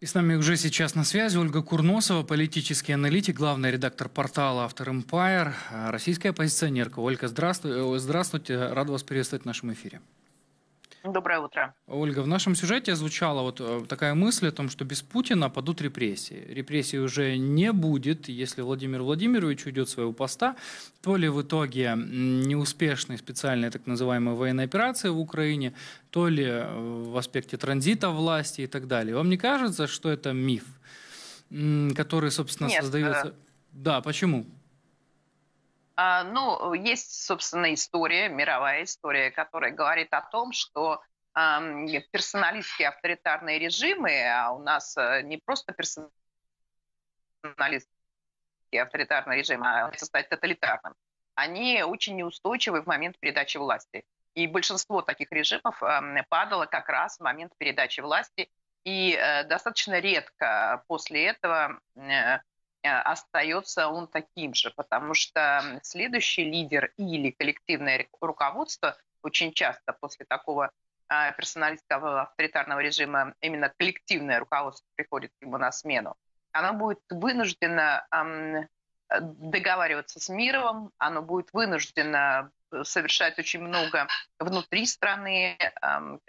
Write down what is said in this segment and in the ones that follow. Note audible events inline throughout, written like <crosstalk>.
И с нами уже сейчас на связи Ольга Курносова, политический аналитик, главный редактор портала Автор Empire, российская оппозиционерка. Ольга, здравствуй, здравствуйте, рад вас приветствовать в нашем эфире. Доброе утро. Ольга, в нашем сюжете звучала вот э, такая мысль о том, что без Путина падут репрессии. Репрессий уже не будет, если Владимир Владимирович уйдет с своего поста, то ли в итоге неуспешной специальной так называемой военной операции в Украине, то ли э, в аспекте транзита власти и так далее. Вам не кажется, что это миф, который, собственно, Нет, создается... Э, да, почему? А, ну, есть, собственно, история, мировая история, которая говорит о том, что персоналистские авторитарные режимы, а у нас э, не просто персоналистские авторитарные режимы, а стать тоталитарным, они очень неустойчивы в момент передачи власти. И большинство таких режимов падало как раз в момент передачи власти. И э, достаточно редко после этого э, остается он таким же, потому что следующий лидер или коллективное руководство очень часто после такого а, персоналистского авторитарного режима именно коллективное руководство приходит ему на смену, оно будет вынуждено договариваться с миром, оно будет вынуждено совершать очень много внутри страны,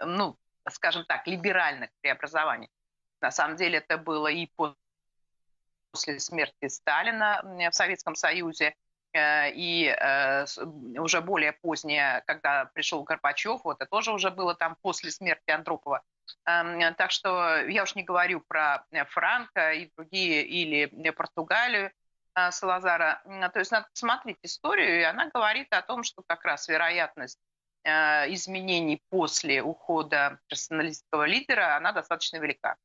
ну, скажем так, либеральных преобразований. На самом деле это было и после после смерти Сталина в Советском Союзе, э, и э, уже более позднее, когда пришел Горбачев, вот это тоже уже было там после смерти Андропова. Эм, так что я уж не говорю про э, Франка и другие, или Португалию, Салазара. То есть надо посмотреть историю, и она говорит о том, что как раз вероятность изменений после ухода персоналистского лидера, она достаточно велика.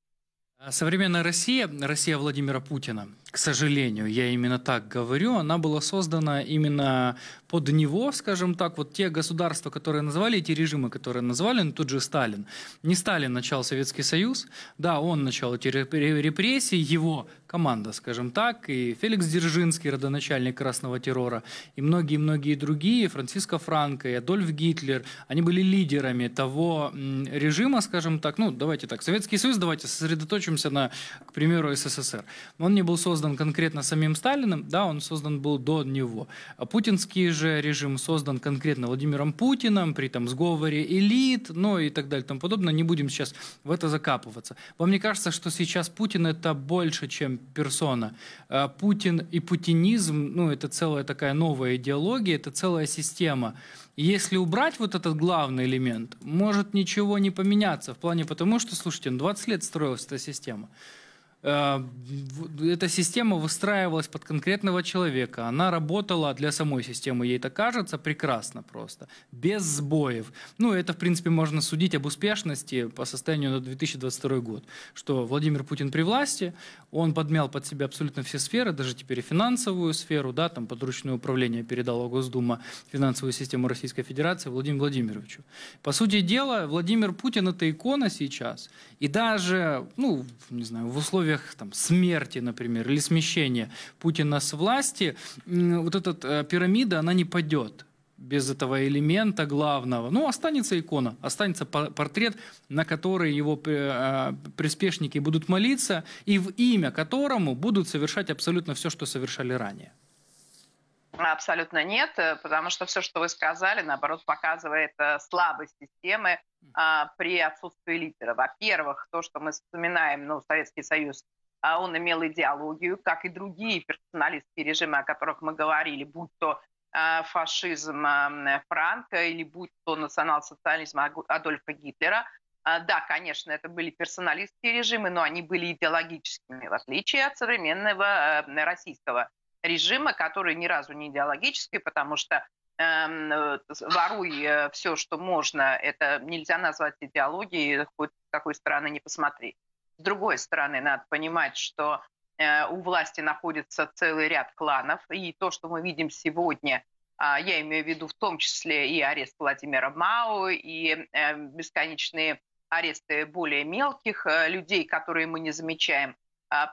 Современная Россия, Россия Владимира Путина, к сожалению, я именно так говорю, она была создана именно под него, скажем так, вот те государства, которые назвали, эти режимы, которые назвали, ну, тут же Сталин. Не Сталин начал Советский Союз, да, он начал эти репрессии, его команда, скажем так, и Феликс Дзержинский, родоначальник красного террора, и многие-многие другие, Франциско Франко и Адольф Гитлер, они были лидерами того режима, скажем так, ну, давайте так, Советский Союз, давайте сосредоточимся на, к примеру, СССР. Он не был создан конкретно самим Сталиным, да, он создан был до него. А путинский же режим создан конкретно Владимиром Путиным, при там сговоре элит, ну и так далее и тому подобное. Не будем сейчас в это закапываться. Вам не кажется, что сейчас Путин это больше, чем персона. Э, Путин и путинизм, ну, это целая такая новая идеология, это целая система. Если убрать вот этот главный элемент, может ничего не поменяться в плане потому, что, слушайте, 20 лет строилась эта система. Э, эта система выстраивалась под конкретного человека. Она работала для самой системы, ей так кажется, прекрасно просто, без сбоев. Ну, это, в принципе, можно судить об успешности по состоянию на 2022 год. Что Владимир Путин при власти, он подмял под себя абсолютно все сферы, даже теперь и финансовую сферу, да, там подручное управление передала Госдума финансовую систему Российской Федерации Владимиру Владимировичу. По сути дела, Владимир Путин – это икона сейчас. И даже, ну, не знаю, в условиях условиях там, смерти, например, или смещения Путина с власти, вот эта э, пирамида, она не падет без этого элемента главного. Ну, останется икона, останется портрет, на который его э, приспешники будут молиться, и в имя которому будут совершать абсолютно все, что совершали ранее. Абсолютно нет, э, потому что все, что вы сказали, наоборот, показывает слабость системы, а, при отсутствии лидера. Во-первых, то, что мы вспоминаем, ну, Советский Союз, а, он имел идеологию, как и другие персоналистские режимы, о которых мы говорили, будь то а, фашизм Франка или будь то национал-социализм Адольфа Гитлера. Да, конечно, это были персоналистские режимы, но они были идеологическими, в отличие от современного э, российского режима, который ни разу не идеологический, потому что Эм, э, воруй э, все, что можно, это нельзя назвать идеологией, хоть с какой стороны не посмотри. С другой стороны, надо понимать, что э, у власти находится целый ряд кланов, и то, что мы видим сегодня, а, я имею в виду в том числе и арест Владимира Мау, и бесконечные аресты более мелких людей, которые мы не замечаем,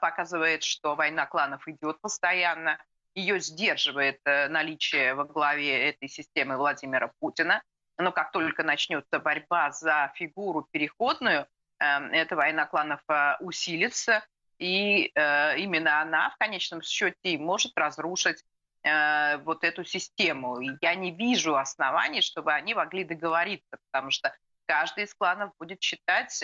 показывает, что война кланов идет постоянно ее сдерживает э, наличие во главе этой системы Владимира Путина. Но как только начнется борьба за фигуру переходную, эта война кланов усилится, и именно она в конечном счете может разрушить вот эту систему. Я не вижу оснований, чтобы они могли договориться, потому что каждый из кланов будет считать,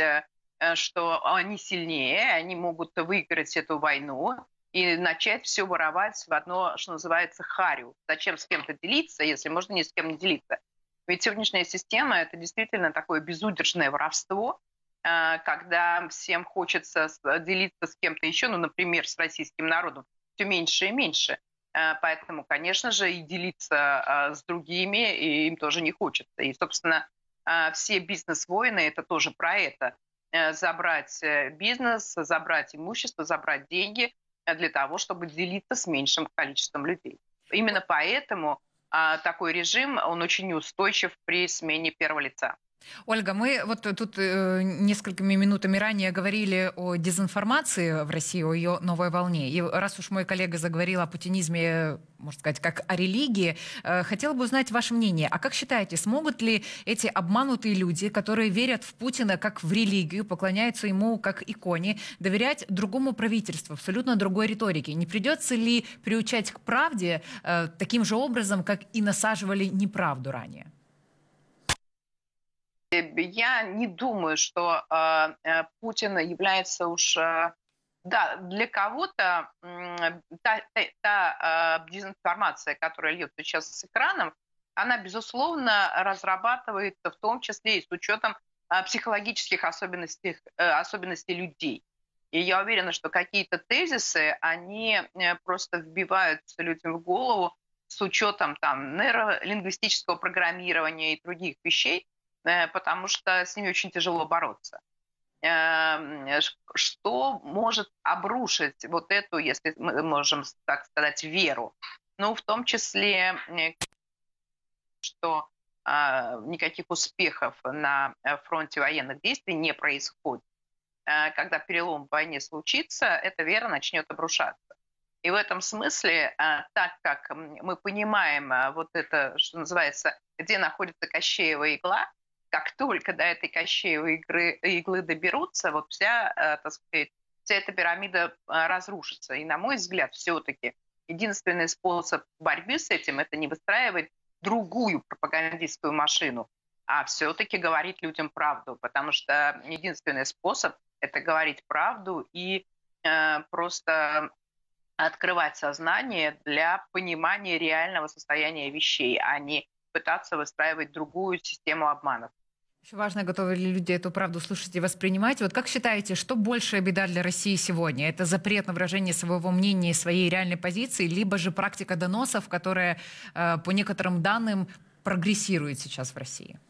что они сильнее, они могут выиграть эту войну, и начать все воровать в одно, что называется, харю. Зачем с кем-то делиться, если можно ни с кем не делиться? Ведь сегодняшняя система – это действительно такое безудержное воровство, э, когда всем хочется делиться с кем-то еще, ну, например, с российским народом, все меньше и меньше. Э, поэтому, конечно же, и делиться э, с другими им тоже не хочется. И, собственно, все бизнес-войны – это тоже про это. Забрать бизнес, забрать имущество, забрать деньги – для того, чтобы делиться с меньшим количеством людей. Именно поэтому а, такой режим, он очень неустойчив при смене первого лица. Ольга, мы вот тут э, несколькими минутами ранее говорили о дезинформации в России, о ее новой волне. И раз уж мой коллега заговорил о путинизме, можно сказать, как о религии, э, хотела бы узнать ваше мнение. А как считаете, смогут ли эти обманутые люди, которые верят в Путина как в религию, поклоняются ему как иконе, доверять другому правительству, абсолютно другой риторике? Не придется ли приучать к правде э, таким же образом, как и насаживали неправду ранее? Я не думаю, что э, э, Путин является уж... Э, да, для кого-то э, та, та, та э, дезинформация, которая льется сейчас с экраном, она, безусловно, разрабатывается в том числе и с учетом э, психологических особенностей, э, особенностей людей. И я уверена, что какие-то тезисы, они э, просто вбиваются людям в голову с учетом там, нейролингвистического программирования и других вещей, потому что с ними очень тяжело бороться. Эм, что может обрушить вот эту, если мы можем так сказать, веру? Ну, в том числе, э, что а, никаких успехов на э, фронте военных действий не происходит. Когда перелом в войне случится, эта вера начнет обрушаться. И в этом смысле, так как мы понимаем вот это, что называется, где находится Кощеева игла, как только до этой Кощеевой игры, иглы доберутся, вот вся, э, так сказать, вся эта пирамида э, разрушится. И, на мой взгляд, все-таки единственный способ борьбы с этим – это не выстраивать другую пропагандистскую машину, а все-таки говорить людям правду, потому что единственный способ – это говорить правду и э, просто открывать сознание для понимания реального состояния вещей, а не пытаться выстраивать другую систему обманов. Еще важно, готовы ли люди эту правду слушать и воспринимать. Вот как считаете, что большая беда для России сегодня? Это запрет на выражение своего мнения и своей реальной позиции, либо же практика доносов, которая, э, по некоторым данным, прогрессирует сейчас в России?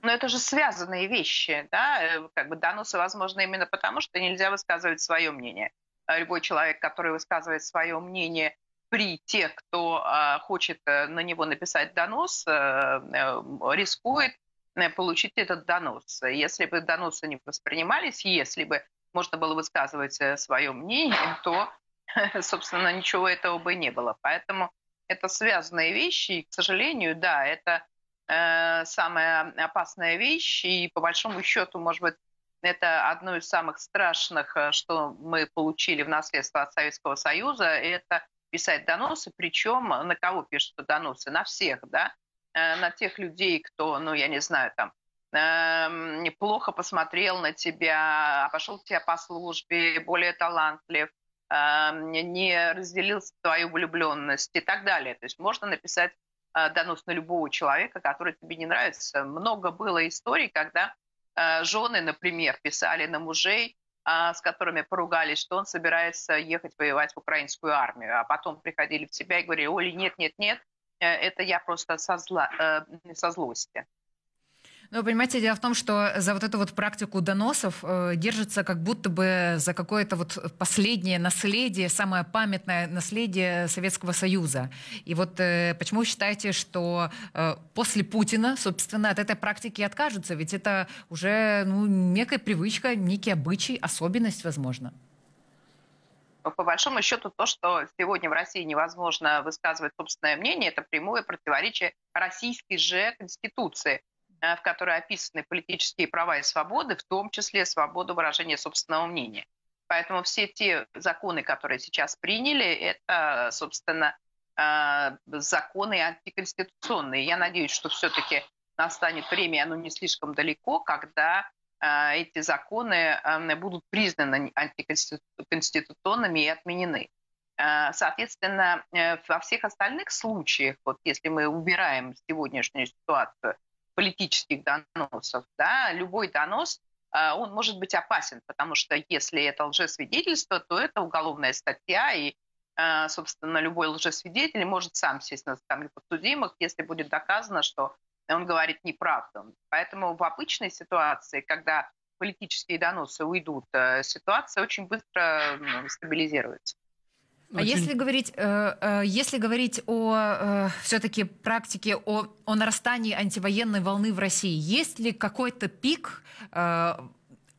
Но это же связанные вещи, да, э, как бы доносы возможно именно потому, что нельзя высказывать свое мнение. Любой человек, который высказывает свое мнение при тех, кто э, хочет на него написать донос, рискует Э, получить этот донос. Если бы доносы не воспринимались, если бы можно было высказывать э, свое мнение, то, <laughs> собственно, ничего этого бы не было. Поэтому это связанные вещи, и, к сожалению, да, это э, самая опасная вещь, и по большому счету, может быть, это одно из самых страшных, э, что мы получили в наследство от Советского Союза, это писать доносы, причем на кого пишут доносы? На всех, да? Э, на тех людей, кто, ну, я не знаю, там, эм, неплохо посмотрел на тебя, обошел тебя по службе, более талантлив, эм, не разделил твою влюбленность и так далее. То есть можно написать э, донос на любого человека, который тебе не нравится. Много было историй, когда э, жены, например, писали на мужей, с которыми поругались, что он собирается ехать воевать в украинскую армию, а потом приходили в себя и говорили, Оля, нет, нет, нет, это я просто со, зла, э, со злости. Ну, понимаете, дело в том, что за вот эту вот практику доносов э, держится как будто бы за какое-то вот последнее наследие, самое памятное наследие Советского Союза. И вот э, почему вы считаете, что э, после Путина, собственно, от этой практики откажутся? Ведь это уже ну, некая привычка, некий обычай, особенность, возможно по большому счету то, что сегодня в России невозможно высказывать собственное мнение, это прямое противоречие российской же конституции. в которой описаны политические права и свободы, в том числе свободу выражения собственного мнения. Поэтому все те законы, которые сейчас приняли, это, собственно, законы антиконституционные. Я надеюсь, что все-таки настанет время, оно не слишком далеко, когда эти законы будут признаны антиконституционными и отменены. А, соответственно, э, во всех остальных случаях, вот если мы убираем сегодняшнюю ситуацию политических доносов, да, любой донос, а, он может быть опасен, потому что если это лжесвидетельство, то это уголовная статья, и, собственно, любой лжесвидетель может сам сесть на скамью подсудимых, если будет доказано, что он говорит неправду. Поэтому в обычной ситуации, когда политические доносы уйдут, э, ситуация очень быстро стабилизируется. А если говорить, э, э, если говорить о все-таки практике, о, о нарастании антивоенной волны в России, есть ли какой-то пик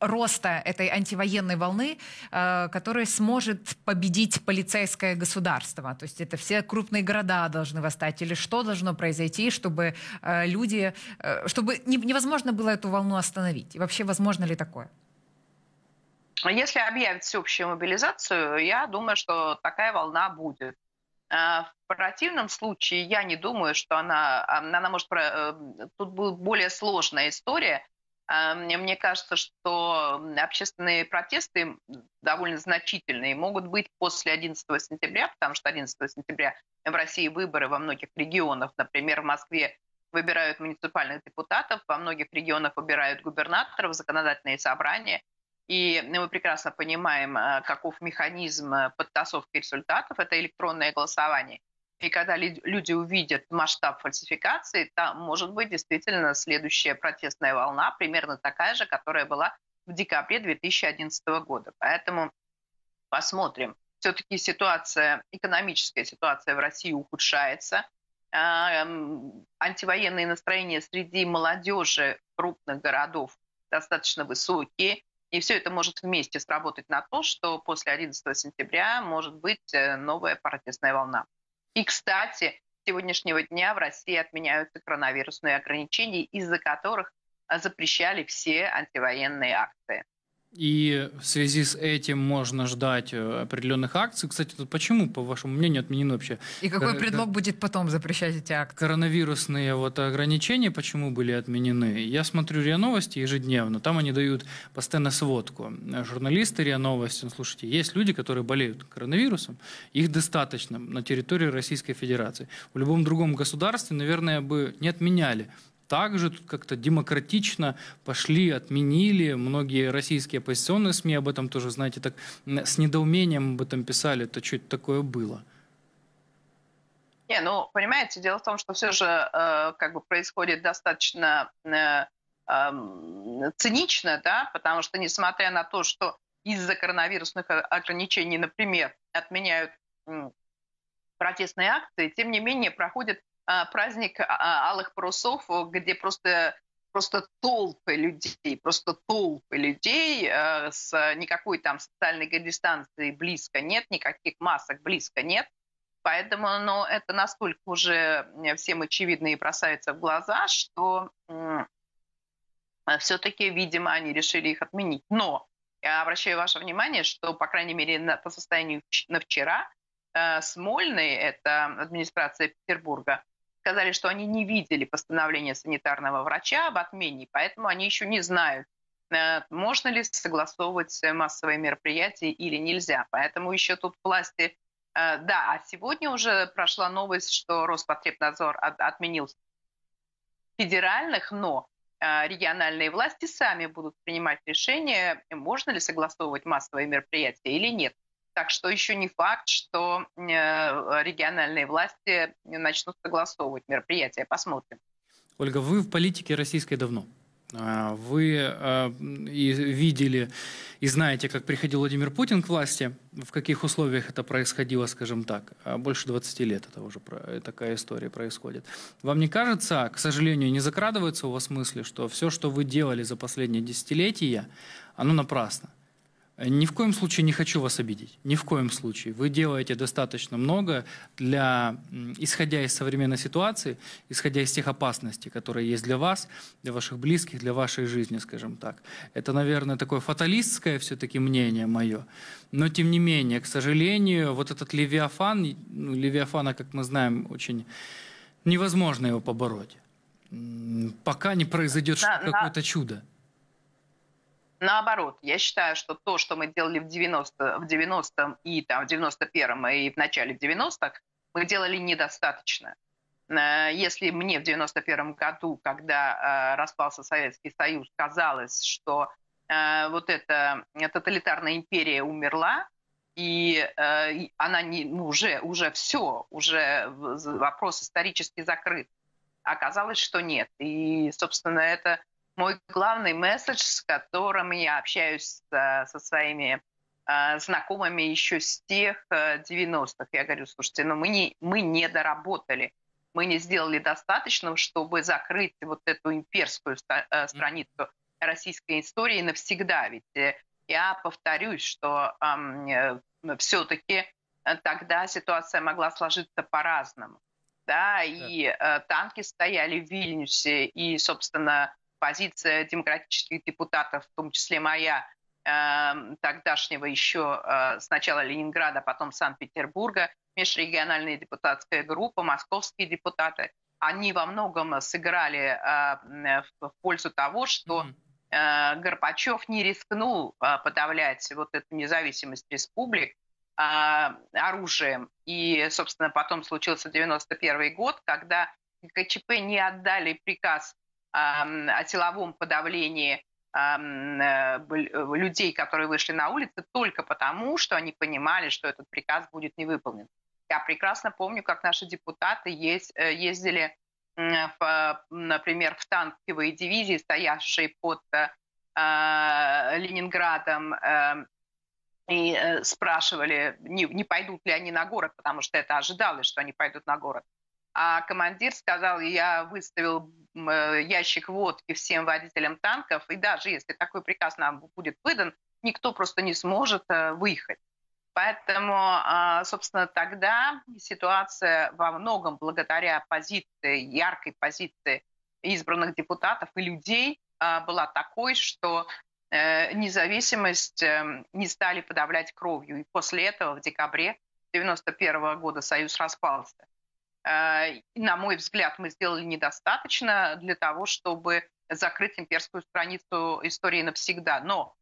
роста этой антивоенной волны, э, который сможет победить полицейское государство. То есть это все крупные города должны восстать. Или что должно произойти, чтобы э, люди... Э, чтобы невозможно было эту волну остановить? И вообще, возможно ли такое? Если объявить всеобщую мобилизацию, я думаю, что такая волна будет. В противном случае я не думаю, что она, она может... Тут будет более сложная история, а, мне кажется, что общественные протесты довольно значительные могут быть после 11 сентября, потому что 11 сентября в России выборы во многих регионах. Например, в Москве выбирают муниципальных депутатов, во многих регионах выбирают губернаторов, законодательные собрания. И мы прекрасно понимаем, а, каков механизм подтасовки результатов. Это электронное голосование – и когда люди увидят масштаб фальсификации, там может быть действительно следующая протестная волна, примерно такая же, которая была в декабре 2011 года. Поэтому посмотрим. Все-таки ситуация, экономическая ситуация в России ухудшается. А, эм, антивоенные настроения среди молодежи крупных городов достаточно высокие. И все это может вместе сработать на то, что после 11 сентября может быть э, новая протестная волна. И, кстати, с сегодняшнего дня в России отменяются коронавирусные ограничения, из-за которых запрещали все антивоенные акции. И в связи с этим можно ждать э, определенных акций. Кстати, тут почему, по вашему мнению, отменены вообще? И какой предлог будет потом запрещать эти акции? Коронавирусные вот ограничения почему были отменены? Я смотрю РИА Новости ежедневно, там они дают постоянно сводку. Журналисты РИА Новости, ну, слушайте, есть люди, которые болеют коронавирусом, их достаточно на территории Российской Федерации. В любом другом государстве, наверное, бы не отменяли также тут как-то демократично пошли, отменили. Многие российские оппозиционные СМИ об этом тоже, знаете, так с недоумением об этом писали. Это что это такое было? Не, ну, понимаете, дело в том, что все же э, как бы происходит достаточно э, э, цинично, да, потому что несмотря на то, что из-за коронавирусных ограничений, например, отменяют протестные акции, тем не менее проходит а, праздник а, а, алых парусов, где просто просто толпы людей, просто толпы людей э, с никакой там социальной дистанции близко нет, никаких масок близко нет. Поэтому ну, это настолько уже всем очевидно и бросается в глаза, что все-таки, видимо, они решили их отменить. Но я обращаю ваше внимание, что, по крайней мере, на, по состоянию на вчера э, Смольный, это администрация Петербурга, сказали, что они не видели постановление санитарного врача об отмене, поэтому они еще не знают, э, можно ли согласовывать массовые мероприятия или нельзя. Поэтому еще тут власти... Э, да, а сегодня уже прошла новость, что Роспотребнадзор отменил федеральных, но э, региональные власти сами будут принимать решение, можно ли согласовывать массовые мероприятия или нет. Так что еще не факт, что э, региональные власти начнут согласовывать мероприятия. Посмотрим. Ольга, вы в политике российской давно. А, вы э, и видели и знаете, как приходил Владимир Путин к власти, в каких условиях это происходило, скажем так. А больше 20 лет это уже такая история происходит. Вам не кажется, к сожалению, не закрадывается у вас мысли, что все, что вы делали за последние десятилетия, оно напрасно? Ни в коем случае не хочу вас обидеть. Ни в коем случае. Вы делаете достаточно много для, исходя из современной ситуации, исходя из тех опасностей, которые есть для вас, для ваших близких, для вашей жизни, скажем так. Это, наверное, такое фаталистское все-таки мнение мое. Но, тем не менее, к сожалению, вот этот Левиафан, ну, Левиафана, как мы знаем, очень невозможно его побороть. Пока не произойдет какое-то чудо. Наоборот, я считаю, что то, что мы делали в 90 в 90 и там, в 91-м и в начале 90-х, мы делали недостаточно. Э, если мне в 91 году, когда э, распался Советский Союз, казалось, что э, вот эта тоталитарная империя умерла, и она не, ну, уже, уже все, уже вопрос исторически закрыт. Оказалось, что нет. И, собственно, это мой главный месседж, с которым я общаюсь со, со своими э, знакомыми еще с тех э, 90-х. Я говорю, слушайте, ну мы не, мы не доработали, мы не сделали достаточно, чтобы закрыть вот эту имперскую э, страницу российской истории навсегда. Ведь э, я повторюсь, что э, все-таки тогда ситуация могла сложиться по-разному. Да, и э, танки стояли в Вильнюсе, и, собственно, позиция демократических депутатов, в том числе моя, э, тогдашнего еще э, сначала Ленинграда, потом Санкт-Петербурга, межрегиональная депутатская группа, московские депутаты, они во многом сыграли э, в пользу того, что э, Горбачев не рискнул подавлять вот эту независимость республик оружием. И, собственно, потом случился 91 год, когда КЧП не отдали приказ о силовом подавлении э, людей, которые вышли на улицы, только потому, что они понимали, что этот приказ будет не выполнен. Я прекрасно помню, как наши депутаты э, ездили, в, например, в танковые дивизии, стоявшие под э, Ленинградом, и спрашивали, не пойдут ли они на город, потому что это ожидалось, что они пойдут на город. А командир сказал, я выставил э, ящик водки всем водителям танков, и даже если такой приказ нам будет выдан, никто просто не сможет э, выехать. Поэтому, а, собственно, тогда ситуация во многом благодаря позиции, яркой позиции избранных депутатов и людей а, была такой, что э, независимость не стали подавлять кровью. И после этого в декабре 1991 года Союз распался. Э, на мой взгляд, мы сделали недостаточно для того, чтобы закрыть имперскую страницу истории навсегда. Но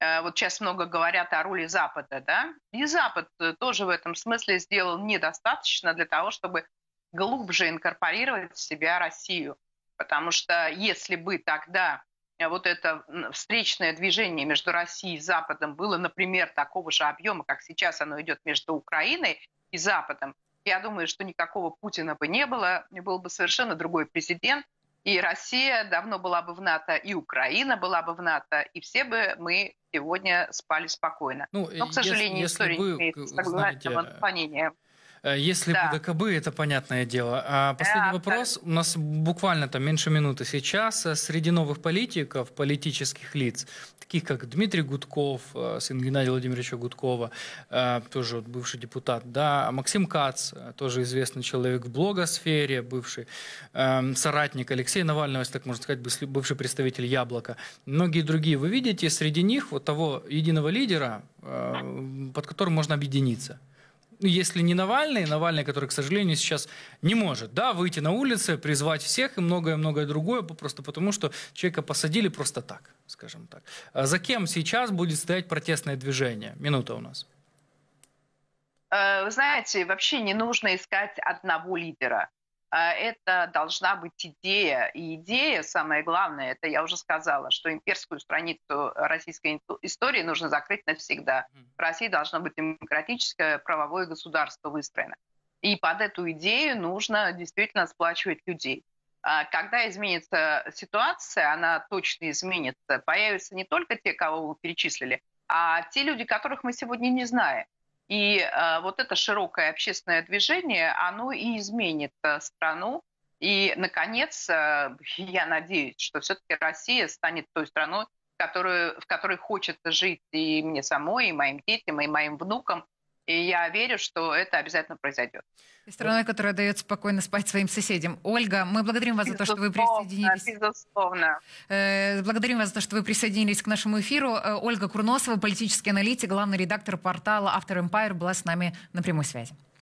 э, вот сейчас много говорят о роли Запада, да, и Запад тоже в этом смысле сделал недостаточно для того, чтобы глубже инкорпорировать в себя Россию. Потому что если бы тогда вот это встречное движение между Россией и Западом было, например, такого же объема, как сейчас оно идет между Украиной и Западом, я думаю, что никакого Путина бы не было, был бы совершенно другой президент, и Россия давно была бы в НАТО, и Украина была бы в НАТО, и все бы мы сегодня спали спокойно. Ну, Но, к сожалению, если, история вы, не имеет согласного отклонения. Э, если да. БДКБ, это понятное дело. А последний да, вопрос. Да. У нас буквально там меньше минуты сейчас. Э, среди новых политиков, политических лиц, таких как Дмитрий Гудков, э, сын Геннадия Владимировича Гудкова, тоже вот бывший депутат, да, Максим Кац, тоже известный человек в блогосфере, бывший эм, соратник Алексея Навального, если так можно сказать, бывший представитель Яблока. Многие другие. Вы видите среди них вот того единого лидера, под которым можно объединиться? Если не Навальный, Навальный, который, к сожалению, сейчас не может да, выйти на улицы, призвать всех и многое-многое другое, просто потому что человека посадили просто так, скажем так. А за кем сейчас будет стоять протестное движение? Минута у нас. Э, вы знаете, вообще не нужно искать одного лидера. А, это должна быть идея. И идея, самое главное, это я уже сказала, что имперскую страницу российской истории нужно закрыть навсегда. В России должно быть демократическое правовое государство выстроено. И под эту идею нужно действительно сплачивать людей. А, когда изменится ситуация, она точно изменится. Появятся не только те, кого вы перечислили, а те люди, которых мы сегодня не знаем. И э, вот это широкое общественное движение, оно и изменит э, страну. И, наконец, э, <laughs> я надеюсь, что все-таки Россия станет той страной, которую, в которой хочется жить и мне самой, и моим детям, и моим внукам. И я верю, что это обязательно произойдет. И страной, которая дает спокойно спать своим соседям. Ольга, мы благодарим вас безусловно, за то, что вы присоединились. Безусловно. Э, благодарим вас за то, что вы присоединились к нашему эфиру. Э, Ольга Курносова, политический аналитик, главный редактор портала After Empire, была с нами на прямой связи.